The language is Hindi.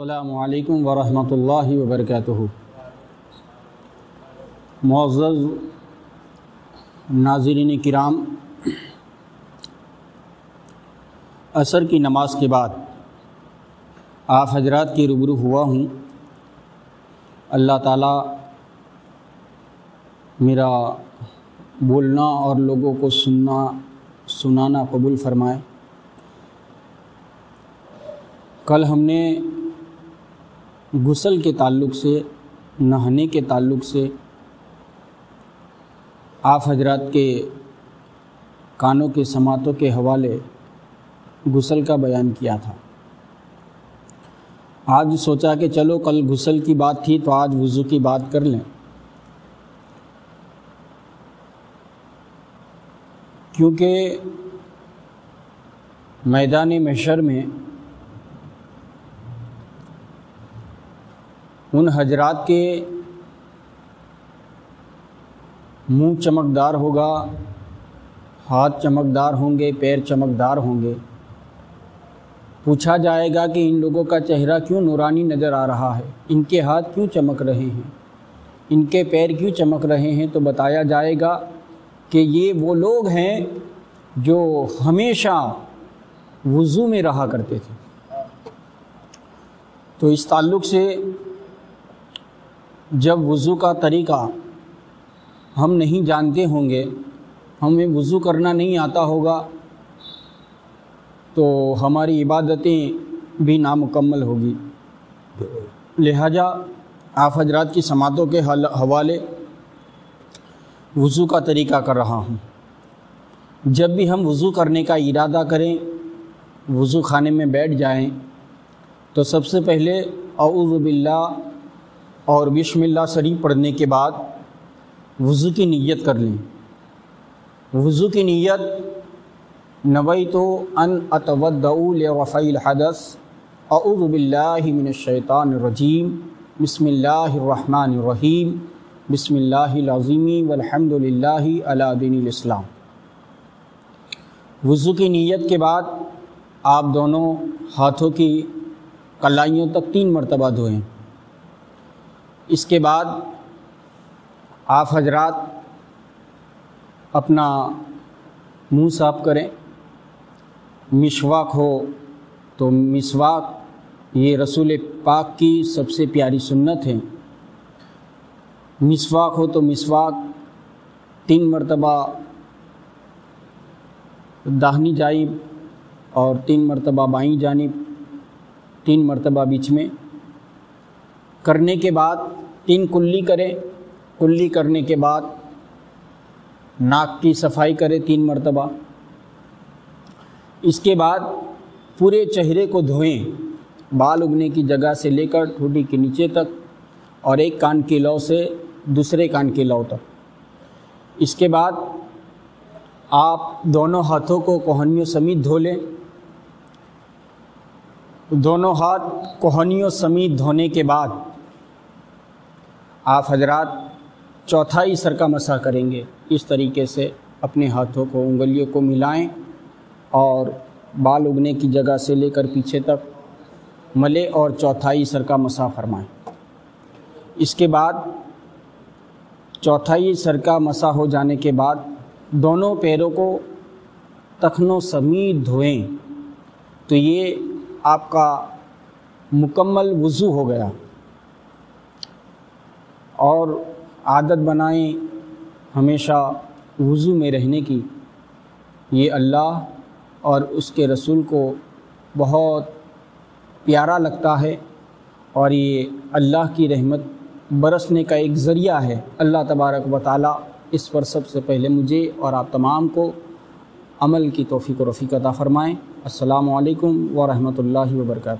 अल्लाम वरहमतुल्लाहि वबरकातुहु मुअज़्ज़ज़ नाज़रीन किराम असर की नमाज़ के बाद आप हजरात की रूबरू हुआ हूँ। अल्लाह ताला मेरा बोलना और लोगों को सुनना, सुनाना कबूल फरमाए। कल हमने गुसल के ताल्लुक़ से, नहाने के ताल्लुक़ से, आप हजरात के कानों के समातों के हवाले गुसल का बयान किया था। आज सोचा कि चलो, कल गुसल की बात थी तो आज वज़ू की बात कर लें। क्योंकि मैदान मशर में उन हजरात के मुँह चमकदार होगा, हाथ चमकदार होंगे, पैर चमकदार होंगे। पूछा जाएगा कि इन लोगों का चेहरा क्यों नूरानी नज़र आ रहा है? इनके हाथ क्यों चमक रहे हैं? इनके पैर क्यों चमक रहे हैं? तो बताया जाएगा कि ये वो लोग हैं जो हमेशा वज़ू में रहा करते थे। तो इस ताल्लुक़ से जब वज़ू का तरीक़ा हम नहीं जानते होंगे, हमें वज़ू करना नहीं आता होगा तो हमारी इबादतें भी नामुकम्मल होगी। लिहाजा आप हजरात की समातों के हवाले वज़ू का तरीक़ा कर रहा हूँ। जब भी हम वज़ू करने का इरादा करें, वज़ू खाने में बैठ जाएँ तो सबसे पहले अऊज़बिल्ला और बिस्मिल्लाह शरीफ पढ़ने के बाद वज़ू की नीयत कर लें। वज़ू की नीयत नवई तो अन अतवद्दऊल वफ़ैल हदस अऊज़बिल्लिमिनशैतानरजीम बसमीम बसमीमी वज़ू की नीयत के बाद आप दोनों हाथों की कलाइयों तक तीन मरतबा धोएँ। इसके बाद आप हजरात अपना मुँह साफ़ करें। मिशवाक हो तो मिसवाक ये रसूल पाक की सबसे प्यारी सुन्नत है। मिसवाक हो तो मिसवाक तीन मरतबा दाहनी जाइब और तीन मरतबा बाई जानिब, तीन मरतबा बीच में। करने के बाद तीन कुल्ली करें। कुल्ली करने के बाद नाक की सफ़ाई करें तीन मरतबा। इसके बाद पूरे चेहरे को धोएँ। बाल उगने की जगह से लेकर ठोडी के नीचे तक और एक कान के लौ से दूसरे कान के लौ तक। इसके बाद आप दोनों हाथों को कोहनियों समीत धो लें। दोनों हाथ कोहनियों समीत धोने के बाद आप हजरात चौथाई सर का मसा करेंगे। इस तरीके से अपने हाथों को, उंगलियों को मिलाएँ और बाल उगने की जगह से लेकर पीछे तक मले और चौथाई सर का मसा फरमाएँ। इसके बाद चौथाई सर का मसा हो जाने के बाद दोनों पैरों को तखनों समीत धोएँ। तो ये आपका मुकम्मल वज़ू हो गया। और आदत बनाएँ हमेशा वज़ू में रहने की। ये अल्लाह और उसके रसूल को बहुत प्यारा लगता है और ये अल्लाह की रहमत बरसने का एक ज़रिया है। अल्लाह तबारक व इस पर सबसे पहले मुझे और आप तमाम को अमल की तोफ़ी को रफ़ी अता फ़रमाएँ। अल्लाम वरहमल वर्का